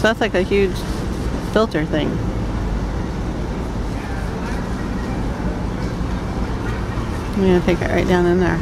So that's like a huge filter thing. I'm gonna take it right down in there.